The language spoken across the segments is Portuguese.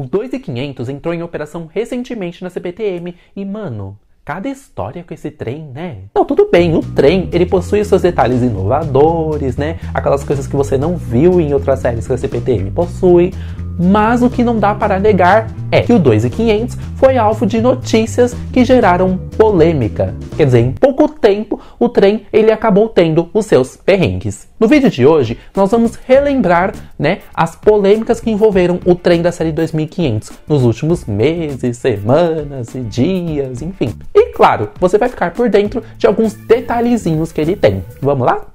O 2500 entrou em operação recentemente na CPTM e, mano, cada história com esse trem, né? Não, tudo bem, o trem, ele possui seus detalhes inovadores, né? Aquelas coisas que você não viu em outras séries que a CPTM possui, mas o que não dá para negar é que o 2500 foi alvo de notícias que geraram polêmica. Quer dizer, em pouco tempo o trem ele acabou tendo os seus perrengues. No vídeo de hoje, nós vamos relembrar, né, as polêmicas que envolveram o trem da série 2500 nos últimos meses, semanas e dias, enfim. E claro, você vai ficar por dentro de alguns detalhezinhos que ele tem. Vamos lá?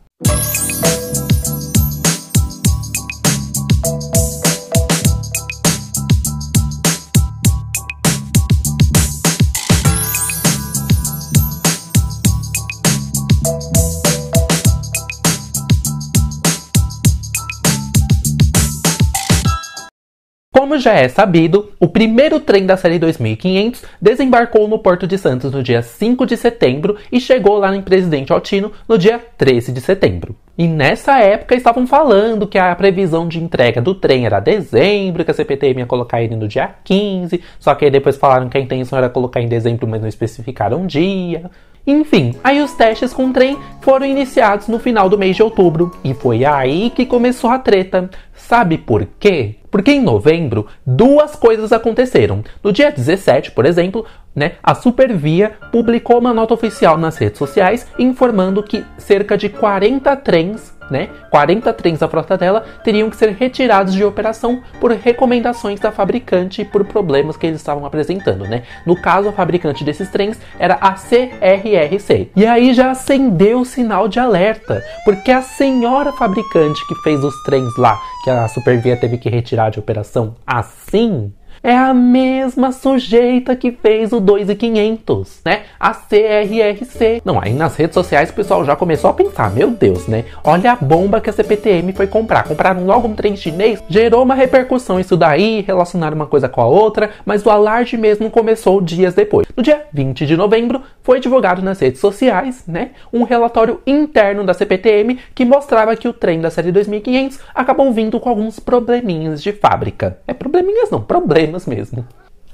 Como já é sabido, o primeiro trem da série 2500 desembarcou no Porto de Santos no dia 5 de setembro e chegou lá em Presidente Altino no dia 13 de setembro. E nessa época estavam falando que a previsão de entrega do trem era dezembro, que a CPTM ia colocar ele no dia 15, só que depois falaram que a intenção era colocar em dezembro, mas não especificaram um dia. Enfim, aí os testes com o trem foram iniciados no final do mês de outubro e foi aí que começou a treta. Sabe por quê? Porque em novembro, duas coisas aconteceram. No dia 17, por exemplo, né, a Supervia publicou uma nota oficial nas redes sociais informando que cerca de 40 trens né? 40 trens da frota dela teriam que ser retirados de operação por recomendações da fabricante por problemas que eles estavam apresentando, né? No caso, a fabricante desses trens era a CRRC. E aí já acendeu o sinal de alerta, porque a senhora fabricante que fez os trens lá, que a Supervia teve que retirar de operação assim, é a mesma sujeita que fez o 2,500, né? A CRRC. Não, aí nas redes sociais o pessoal já começou a pensar, meu Deus, né? Olha a bomba que a CPTM foi comprar. Compraram logo um trem chinês, gerou uma repercussão isso daí, relacionaram uma coisa com a outra, mas o alarde mesmo começou dias depois. No dia 20 de novembro, foi divulgado nas redes sociais, né, um relatório interno da CPTM que mostrava que o trem da série 2500 acabou vindo com alguns probleminhas de fábrica. É probleminhas não, problemas mesmo.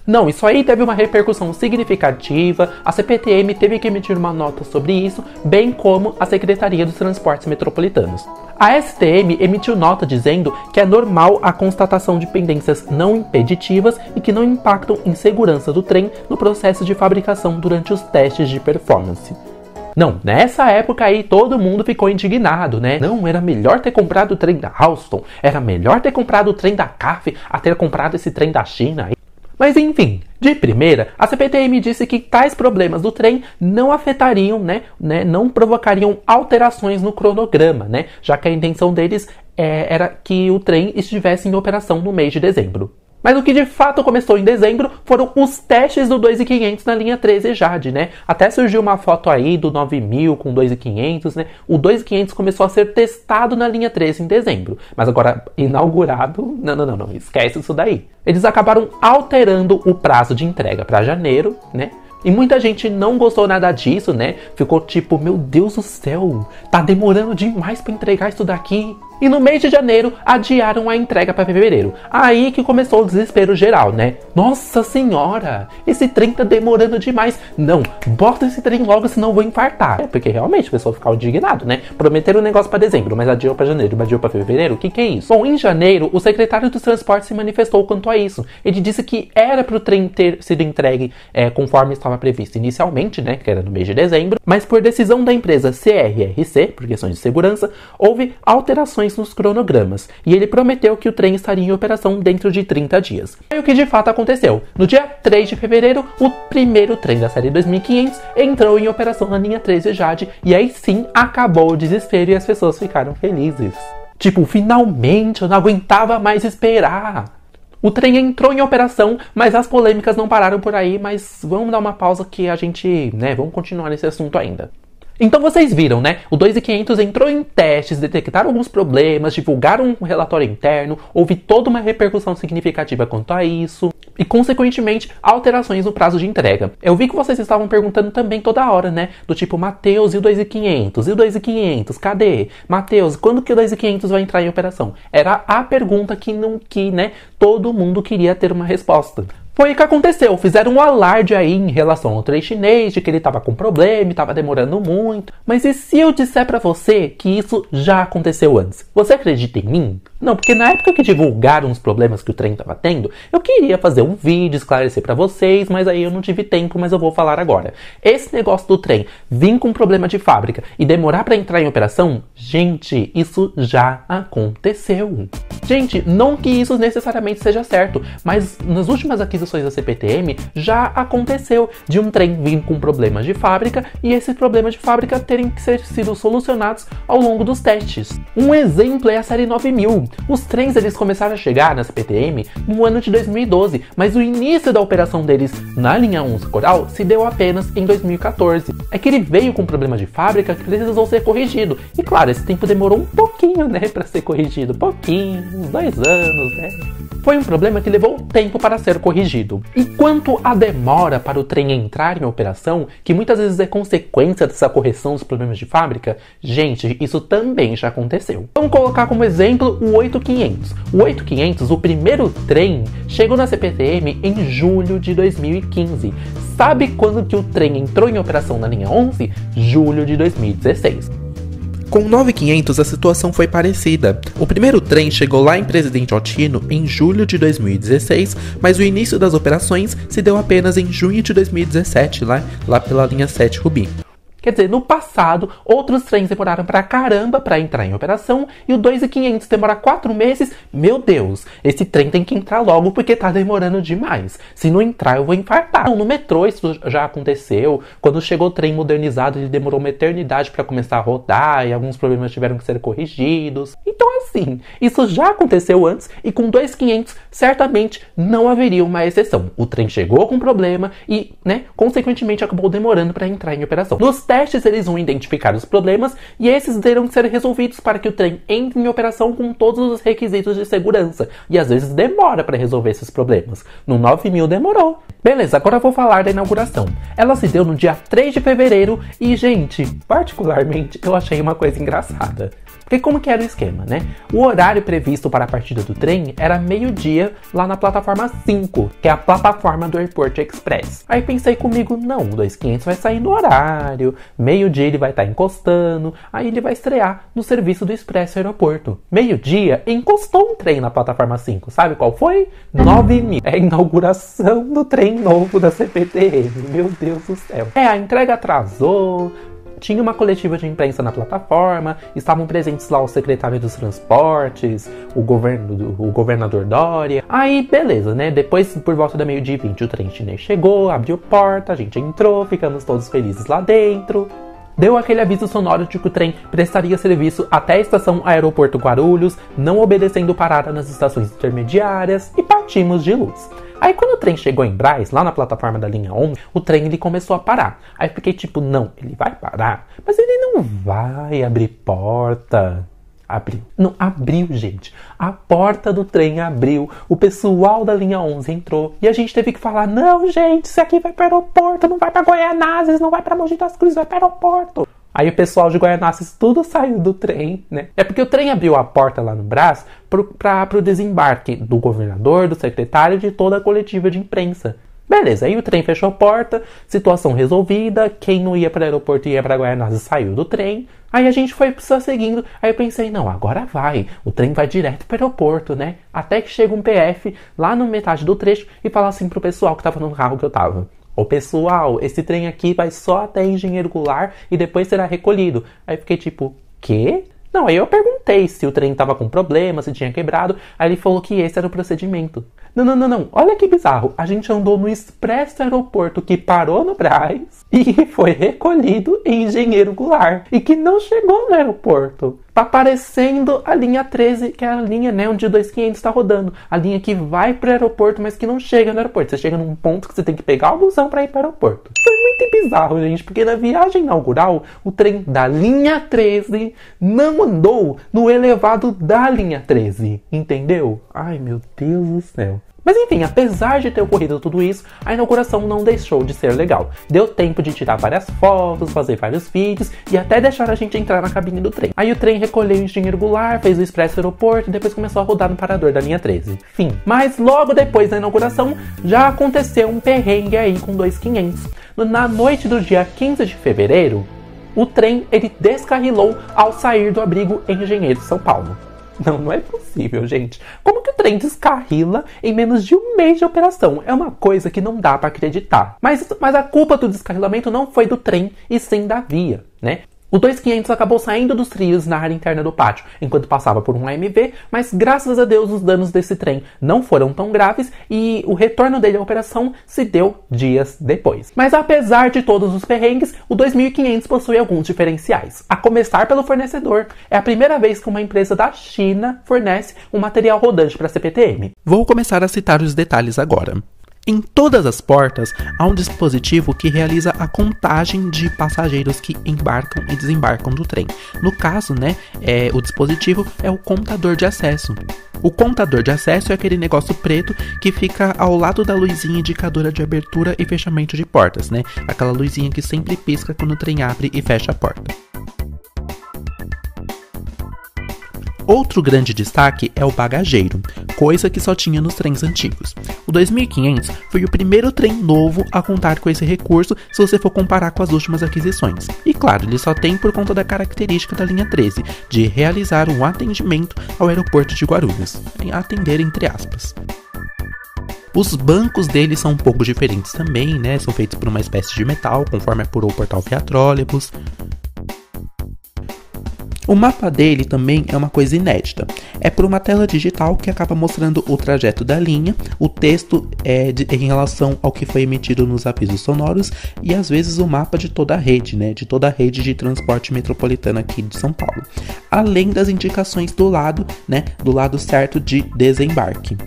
Não, isso aí teve uma repercussão significativa, a CPTM teve que emitir uma nota sobre isso, bem como a Secretaria dos Transportes Metropolitanos. A STM emitiu nota dizendo que é normal a constatação de pendências não impeditivas e que não impactam em segurança do trem no processo de fabricação durante os testes de performance. Não, nessa época aí todo mundo ficou indignado, né? Não, era melhor ter comprado o trem da Alstom, era melhor ter comprado o trem da CAF a ter comprado esse trem da China. Mas enfim, de primeira, a CPTM disse que tais problemas do trem não afetariam, né, né não provocariam alterações no cronograma, né, já que a intenção deles é, era que o trem estivesse em operação no mês de dezembro. Mas o que de fato começou em dezembro foram os testes do 2500 na linha 13 Jade, né? Até surgiu uma foto aí do 9000 com 2500, né? O 2500 começou a ser testado na linha 13 em dezembro, mas agora inaugurado, não, não, não, não, esquece isso daí. Eles acabaram alterando o prazo de entrega para janeiro, né? E muita gente não gostou nada disso, né? Ficou tipo, meu Deus do céu, tá demorando demais para entregar isso daqui. E no mês de janeiro adiaram a entrega para fevereiro. Aí que começou o desespero geral, né? Nossa senhora, esse trem tá demorando demais. Não, bota esse trem logo, senão vou infartar. É porque realmente o pessoal ficou indignado, né? Prometeram um negócio para dezembro, mas adiou para janeiro, adiou para fevereiro. O que, que é isso? Bom, em janeiro, o secretário dos transportes se manifestou quanto a isso. Ele disse que era para o trem ter sido entregue é, conforme estava previsto inicialmente, né? Que era no mês de dezembro, mas por decisão da empresa CRRC, por questões de segurança, houve alterações nos cronogramas, e ele prometeu que o trem estaria em operação dentro de 30 dias. Foi o que de fato aconteceu. No dia 3 de fevereiro, o primeiro trem da série 2500 entrou em operação na linha 13 Jade, e aí sim acabou o desespero e as pessoas ficaram felizes. Tipo, finalmente eu não aguentava mais esperar. O trem entrou em operação, mas as polêmicas não pararam por aí, mas vamos dar uma pausa que a gente, né, vamos continuar nesse assunto ainda. Então vocês viram, né? O 2500 entrou em testes, detectaram alguns problemas, divulgaram um relatório interno, houve toda uma repercussão significativa quanto a isso e, consequentemente, alterações no prazo de entrega. Eu vi que vocês estavam perguntando também toda hora, né? Do tipo, Mateus, e o 2500? E o 2500? Cadê? Mateus, quando que o 2500 vai entrar em operação? Era a pergunta que não que, né, todo mundo queria ter uma resposta. Foi o que aconteceu. Fizeram um alarde aí em relação ao trem chinês, de que ele estava com problema, estava demorando muito. Mas e se eu disser para você que isso já aconteceu antes? Você acredita em mim? Não, porque na época que divulgaram os problemas que o trem estava tendo, eu queria fazer um vídeo, esclarecer para vocês, mas aí eu não tive tempo, mas eu vou falar agora. Esse negócio do trem vir com problema de fábrica e demorar para entrar em operação, gente, isso já aconteceu. Gente, não que isso necessariamente seja certo, mas nas últimas aquisições da CPTM já aconteceu de um trem vir com problemas de fábrica e esses problemas de fábrica terem que ser sido solucionados ao longo dos testes. Um exemplo é a série 9000. Os trens eles começaram a chegar na CPTM no ano de 2012, mas o início da operação deles na linha 11 Coral se deu apenas em 2014. É que ele veio com problemas de fábrica que precisou ser corrigido. E claro, esse tempo demorou um pouquinho, né, para ser corrigido, pouquinho, uns dois anos, né? Foi um problema que levou tempo para ser corrigido. E quanto à demora para o trem entrar em operação, que muitas vezes é consequência dessa correção dos problemas de fábrica, gente, isso também já aconteceu. Vamos colocar como exemplo o 8500. O 8500, o primeiro trem, chegou na CPTM em julho de 2015. Sabe quando que o trem entrou em operação na linha 11? Julho de 2016. Com o 9500 a situação foi parecida. O primeiro trem chegou lá em Presidente Altino em julho de 2016, mas o início das operações se deu apenas em junho de 2017, lá, lá pela linha 7 Rubi. Quer dizer, no passado, outros trens demoraram pra caramba para entrar em operação e o 2500 demora 4 meses. Meu Deus, esse trem tem que entrar logo porque tá demorando demais. Se não entrar, eu vou infartar. No metrô isso já aconteceu. Quando chegou o trem modernizado, ele demorou uma eternidade para começar a rodar e alguns problemas tiveram que ser corrigidos. Então, assim, isso já aconteceu antes e com 2500 certamente não haveria uma exceção. O trem chegou com problema e, né, consequentemente acabou demorando para entrar em operação. Nos testes eles vão identificar os problemas e esses terão que ser resolvidos para que o trem entre em operação com todos os requisitos de segurança. E às vezes demora para resolver esses problemas. No 9000 demorou. Beleza, agora vou falar da inauguração. Ela se deu no dia 3 de fevereiro e, gente, particularmente eu achei uma coisa engraçada. Porque como que era o esquema, né? O horário previsto para a partida do trem era meio-dia lá na plataforma 5, que é a plataforma do Airport Express. Aí pensei comigo, não, o 2500 vai sair no horário, meio-dia ele vai estar tá encostando, aí ele vai estrear no serviço do Expresso Aeroporto. Meio-dia, encostou um trem na plataforma 5, sabe qual foi? 9 mil. É a inauguração do trem novo da CPTM, meu Deus do céu. É, a entrega atrasou, tinha uma coletiva de imprensa na plataforma, estavam presentes lá o secretário dos transportes, o, governo, o governador Dória. Aí, beleza, né? Depois, por volta da meio-dia e 20, o trem chinês chegou, abriu porta, a gente entrou, ficamos todos felizes lá dentro. Deu aquele aviso sonoro de que o trem prestaria serviço até a estação Aeroporto Guarulhos, não obedecendo parada nas estações intermediárias, e partimos de luz. Aí quando o trem chegou em Braz, lá na plataforma da linha 11, o trem ele começou a parar. Aí eu fiquei tipo, não, ele vai parar, mas ele não vai abrir porta. Abriu. Não, abriu, gente. A porta do trem abriu. O pessoal da linha 11 entrou. E a gente teve que falar: não, gente, isso aqui vai para o aeroporto, não vai para Goianazes, não vai para Mogi das Cruzes, vai para o aeroporto. Aí o pessoal de Guaianazes tudo saiu do trem, né? É porque o trem abriu a porta lá no Brás para o desembarque do governador, do secretário e de toda a coletiva de imprensa. Beleza, aí o trem fechou a porta, situação resolvida, quem não ia para o aeroporto ia para Guaianazes saiu do trem. Aí a gente foi só seguindo, aí eu pensei, não, agora vai, o trem vai direto para o aeroporto, né? Até que chega um PF lá no metade do trecho e fala assim pro pessoal que tava no carro que eu tava. Ô pessoal, esse trem aqui vai só até Engenheiro Goulart e depois será recolhido. Aí fiquei tipo, quê? Não, aí eu perguntei se o trem tava com problema, se tinha quebrado. Aí ele falou que esse era o procedimento. Não, não, não, não. Olha que bizarro. A gente andou no expresso aeroporto que parou no Braz e foi recolhido em Engenheiro Goulart e que não chegou no aeroporto. Tá aparecendo a linha 13, que é a linha né, onde o 2500 está rodando. A linha que vai para o aeroporto, mas que não chega no aeroporto. Você chega num ponto que você tem que pegar o busão para ir para o aeroporto. Foi muito bizarro, gente, porque na viagem inaugural, o trem da linha 13 não andou no elevado da linha 13, entendeu? Ai, meu Deus do céu. Mas enfim, apesar de ter ocorrido tudo isso, a inauguração não deixou de ser legal. Deu tempo de tirar várias fotos, fazer vários vídeos e até deixar a gente entrar na cabine do trem. Aí o trem recolheu o engenheiro Goulart, fez o expresso aeroporto e depois começou a rodar no parador da linha 13. Fim. Mas logo depois da inauguração, já aconteceu um perrengue aí com 2500. Na noite do dia 15 de fevereiro, o trem ele descarrilou ao sair do abrigo Engenheiro São Paulo. Não, não é possível, gente. Como que o trem descarrila em menos de um mês de operação? É uma coisa que não dá para acreditar. Mas, mas a culpa do descarrilamento não foi do trem e sim da via, né? O 2500 acabou saindo dos trios na área interna do pátio, enquanto passava por um AMV, mas graças a Deus os danos desse trem não foram tão graves e o retorno dele à operação se deu dias depois. Mas apesar de todos os perrengues, o 2500 possui alguns diferenciais. A começar pelo fornecedor. É a primeira vez que uma empresa da China fornece um material rodante para a CPTM. Vou começar a citar os detalhes agora. Em todas as portas há um dispositivo que realiza a contagem de passageiros que embarcam e desembarcam do trem. No caso, né, é, o dispositivo é o contador de acesso. O contador de acesso é aquele negócio preto que fica ao lado da luzinha indicadora de abertura e fechamento de portas, né? Aquela luzinha que sempre pisca quando o trem abre e fecha a porta. Outro grande destaque é o bagageiro, coisa que só tinha nos trens antigos. O 2500 foi o primeiro trem novo a contar com esse recurso se você for comparar com as últimas aquisições. E claro, ele só tem por conta da característica da linha 13, de realizar um atendimento ao aeroporto de Guarulhos. Atender entre aspas. Os bancos dele são um pouco diferentes também, né? São feitos por uma espécie de metal, conforme apurou o portal Via Trolebus. O mapa dele também é uma coisa inédita. É por uma tela digital que acaba mostrando o trajeto da linha, o texto é de, em relação ao que foi emitido nos avisos sonoros e às vezes o mapa de toda a rede, né, de toda a rede de transporte metropolitano aqui de São Paulo, além das indicações do lado, né, do lado certo de desembarque.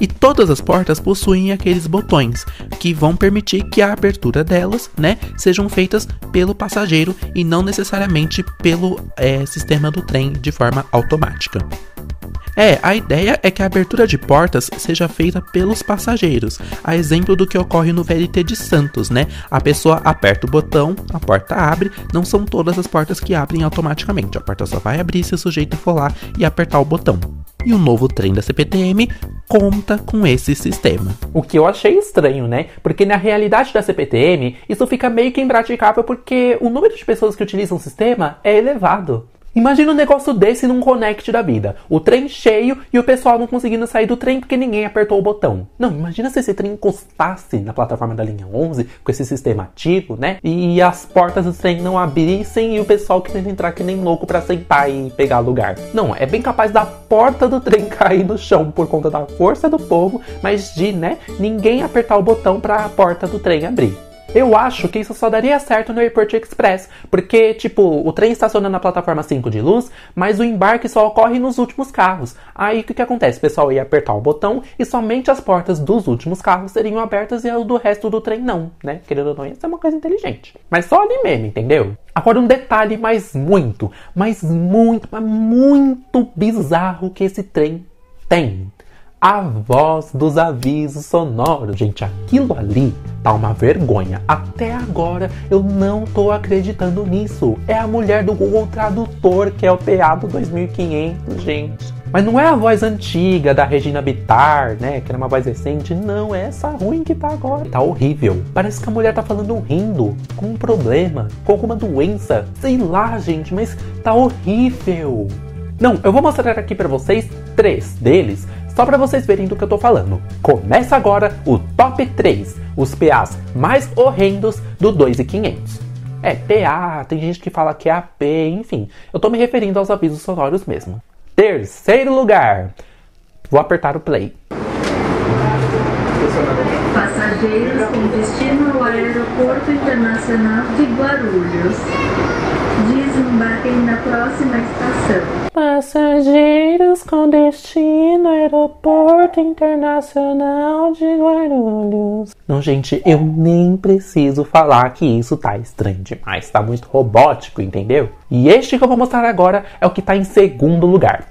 E todas as portas possuem aqueles botões que vão permitir que a abertura delas, né, sejam feitas pelo passageiro e não necessariamente pelo é, sistema do trem de forma automática. É, a ideia é que a abertura de portas seja feita pelos passageiros, a exemplo do que ocorre no VLT de Santos, né? A pessoa aperta o botão, a porta abre, não são todas as portas que abrem automaticamente, a porta só vai abrir se o sujeito for lá e apertar o botão. E o novo trem da CPTM conta com esse sistema. O que eu achei estranho, né? Porque na realidade da CPTM, isso fica meio que impraticável porque o número de pessoas que utilizam o sistema é elevado. Imagina um negócio desse num connect da vida. O trem cheio e o pessoal não conseguindo sair do trem porque ninguém apertou o botão. Não, imagina se esse trem encostasse na plataforma da linha 11 com esse sistema ativo, né? E as portas do trem não abrissem e o pessoal querendo entrar que nem louco para sentar e pegar lugar. Não, é bem capaz da porta do trem cair no chão por conta da força do povo, mas de, né, ninguém apertar o botão para a porta do trem abrir. Eu acho que isso só daria certo no Airport Express, porque, tipo, o trem estaciona na plataforma 5 de luz, mas o embarque só ocorre nos últimos carros. Aí o que, que acontece? O pessoal ia apertar o botão e somente as portas dos últimos carros seriam abertas e o do resto do trem não, né? Querendo ou não, isso é uma coisa inteligente. Mas só ali mesmo, entendeu? Agora um detalhe mais muito, mas muito, mas muito bizarro que esse trem tem a voz dos avisos sonoros. Gente, aquilo ali tá uma vergonha. Até agora eu não tô acreditando nisso. É a mulher do Google Tradutor que é o PA do 2500, gente. Mas não é a voz antiga da Regina Bittar, né? Que era uma voz recente. Não, é essa ruim que tá agora. Tá horrível. Parece que a mulher tá falando rindo, com um problema, com alguma doença. Sei lá, gente, mas tá horrível. Não, eu vou mostrar aqui para vocês três deles só para vocês verem do que eu tô falando. Começa agora o top 3, os PAs mais horrendos do 2500. É, PA, tem gente que fala que é AP, enfim. Eu tô me referindo aos avisos sonoros mesmo. Terceiro lugar. Vou apertar o play. Passageiros com destino ao Aeroporto Internacional de Guarulhos. Desembarquem na próxima estação. Passageiros com destino Aeroporto Internacional de Guarulhos. Não, gente, eu nem preciso falar que isso tá estranho demais, tá muito robótico, entendeu? E este que eu vou mostrar agora é o que tá em segundo lugar.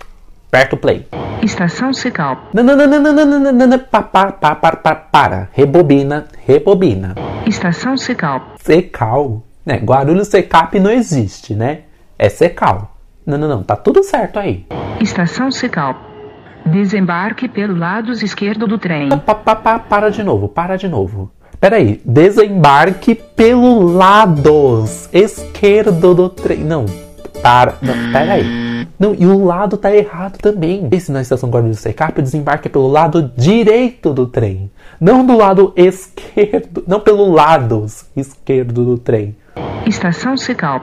Aperta o play. Estação Secal. Não, não, não, não, não, não, não, não, não, pa, pa, pa, pa, pa, para. Rebobina, rebobina. Estação Secal. Secal. Né? Guarulhos Secap não existe, né? É Secal. Não, não, não, tá tudo certo aí. Estação Secal. Desembarque pelo lado esquerdo do trem. Pa, pa, pa, para de novo, para de novo. Peraí, desembarque pelo lado esquerdo do trem. Não, para. Não, peraí. Não, e o lado tá errado também. Esse na estação Guarulhos Secap desembarque pelo lado direito do trem. Não do lado esquerdo. Não pelo lado esquerdo do trem. Estação Secal.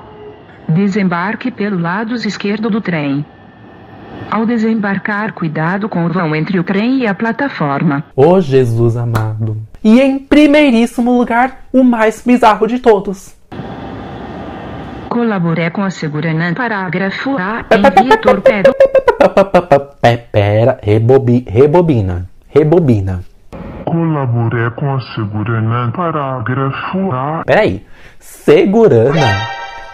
Desembarque pelo lado esquerdo do trem. Ao desembarcar, cuidado com o vão entre o trem e a plataforma. Ô Jesus amado. E em primeiríssimo lugar, o mais bizarro de todos. Colaboré com a segurança. Parágrafo A. Envie torpedo. Pera, rebobi, rebobina. Rebobina. Colaboré com a segurança. Parágrafo A. Peraí. Segurana.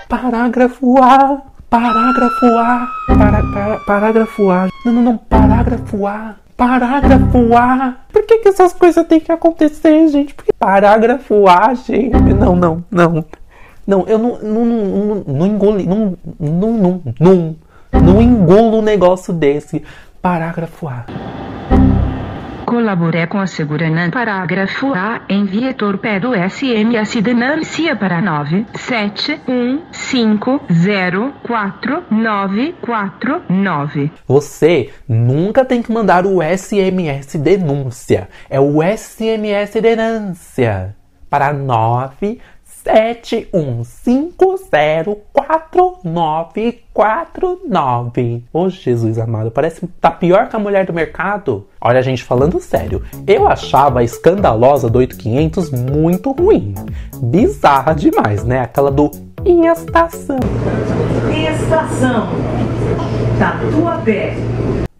Parágrafo A. Parágrafo A. Para, para, parágrafo A. Não, não, não. Parágrafo A. Parágrafo A. Por que, que essas coisas têm que acontecer, gente? Porque parágrafo A, gente. Não, não, não. Não, eu não, não, não, não engoli. Não, não, não, não. Não engulo um negócio desse. Parágrafo A. Colaboré com a segurança. Parágrafo A. Envie torpedo SMS denúncia para 971504949. Você nunca tem que mandar o SMS denúncia. É o SMS denúncia para 971504949. Ô Jesus amado, parece que tá pior que a mulher do mercado. Olha a gente falando sério. Eu achava a escandalosa do 8500 muito ruim. Bizarra demais, né? Aquela do em estação. Estação Tatuapé.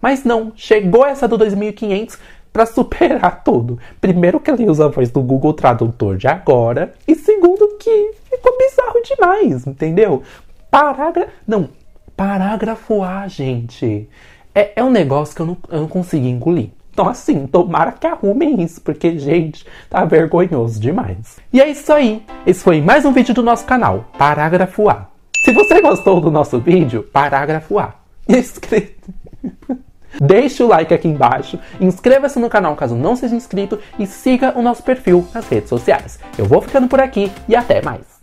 Mas não, chegou essa do 2500 para superar tudo. Primeiro que ele usa a voz do Google Tradutor de agora e segundo que ficou bizarro demais, entendeu? Parágrafo, não, parágrafo A, gente. É, é um negócio que eu não, eu não consegui engolir. Então, assim, tomara que arrumem isso, porque, gente, tá vergonhoso demais. E é isso aí. Esse foi mais um vídeo do nosso canal, Parágrafo A. Se você gostou do nosso vídeo, Parágrafo A. Inscreva. Deixe o like aqui embaixo, inscreva-se no canal caso não seja inscrito e siga o nosso perfil nas redes sociais. Eu vou ficando por aqui e até mais.